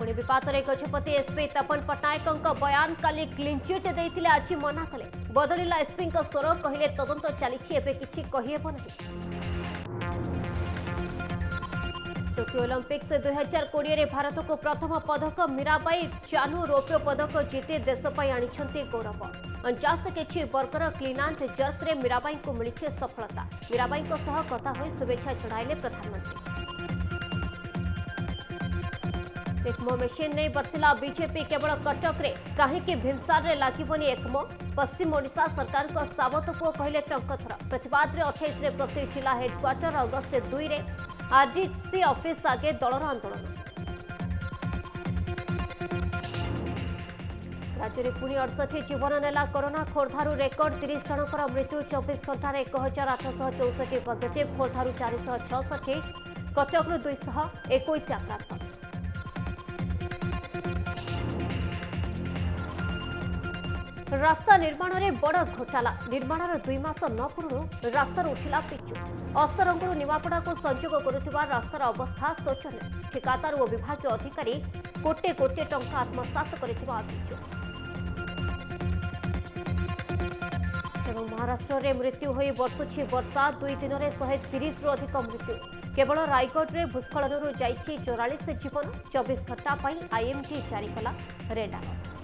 ପୁଣି ବିପାତରେ ଗଜପତି ଏସ୍ପି ତପନ ପଟ୍ଟନାୟକଙ୍କ ବୟାନ କାଲି କ୍ଲିନ୍ଚିଟ୍ ଦେଇଥିଲେ ଆଜି ମନା କଲେ ବଦଳିଲା ଏସ୍ପିଙ୍କ ସ୍ୱର କହିଲେ ତଦନ୍ତ ଚାଲିଛି ଏବେ କିଛି କହିହେବ ନାହିଁ ଟୋକିଓ ଅଲିମ୍ପିକ୍ସ ଦୁଇ ହଜାର କୋଡ଼ିଏରେ ଭାରତକୁ ପ୍ରଥମ ପଦକ ମୀରାବାଇ ଚାନୁ ରୌପ୍ୟ ପଦକ ଜିତି ଦେଶ ପାଇଁ ଆଣିଛନ୍ତି ଗୌରବ ଅଣଚାଶ କେଜି ବର୍ଗର କ୍ଲିନାଣ୍ଡ ଜର୍କରେ ମୀରାବାଇଙ୍କୁ ମିଳିଛି ସଫଳତା ମୀରାବାଇଙ୍କ ସହ କଥା ହୋଇ ଶୁଭେଚ୍ଛା ଜଣାଇଲେ ପ୍ରଧାନମନ୍ତ୍ରୀ एकमो मशीन नहीं बरसला बीजेपी केवल कटक कहीं भीमसारे लगभग एकमो पश्चिम ओडा सरकार सावत पुह कहे टंकथर प्रतवाद अठाईस प्रति जिला हेडक्वार्टर अगस्ट दुई में आरडीसी अफि आगे दलर आंदोलन राज्य में पुणि अड़ष्टि जीवन नेला कोरोना खोर्धु रेकर्ड तीस जन मृत्यु चौबीस घंटार एक हजार आठश चौष्टि पजिट खोर्धु चारिश छि कटकु दुईश एक आक्रांत ରାସ୍ତା ନିର୍ମାଣରେ ବଡ଼ ଘୋଟାଲା ନିର୍ମାଣର ଦୁଇ ମାସ ନ ପୂର୍ବରୁ ରାସ୍ତାରୁ ଉଠିଲା ପିଚୁ ଅସ୍ତରଙ୍ଗରୁ ନିମାପଡ଼ାକୁ ସଂଯୋଗ କରୁଥିବା ରାସ୍ତାର ଅବସ୍ଥା ଶୋଚନୀୟ ଠିକାଦାର ଓ ବିଭାଗୀୟ ଅଧିକାରୀ କୋଟି କୋଟି ଟଙ୍କା ଆତ୍ମସାତ କରିଥିବା ଅଭିଯୋଗ ଏବଂ ମହାରାଷ୍ଟ୍ରରେ ମୃତ୍ୟୁ ହୋଇ ବର୍ଷୁଛି ବର୍ଷା ଦୁଇ ଦିନରେ ଶହେ ତିରିଶରୁ ଅଧିକ ମୃତ୍ୟୁ କେବଳ ରାଇଗଡ଼ରେ ଭୂସ୍ଖଳନରୁ ଯାଇଛି ଚୋରାଳିଶ ଜୀବନ ଚବିଶ ଘଣ୍ଟା ପାଇଁ ଆଇଏମ୍ଡି ଜାରି କଲା ରେଡ୍ ଆଲର୍ଟ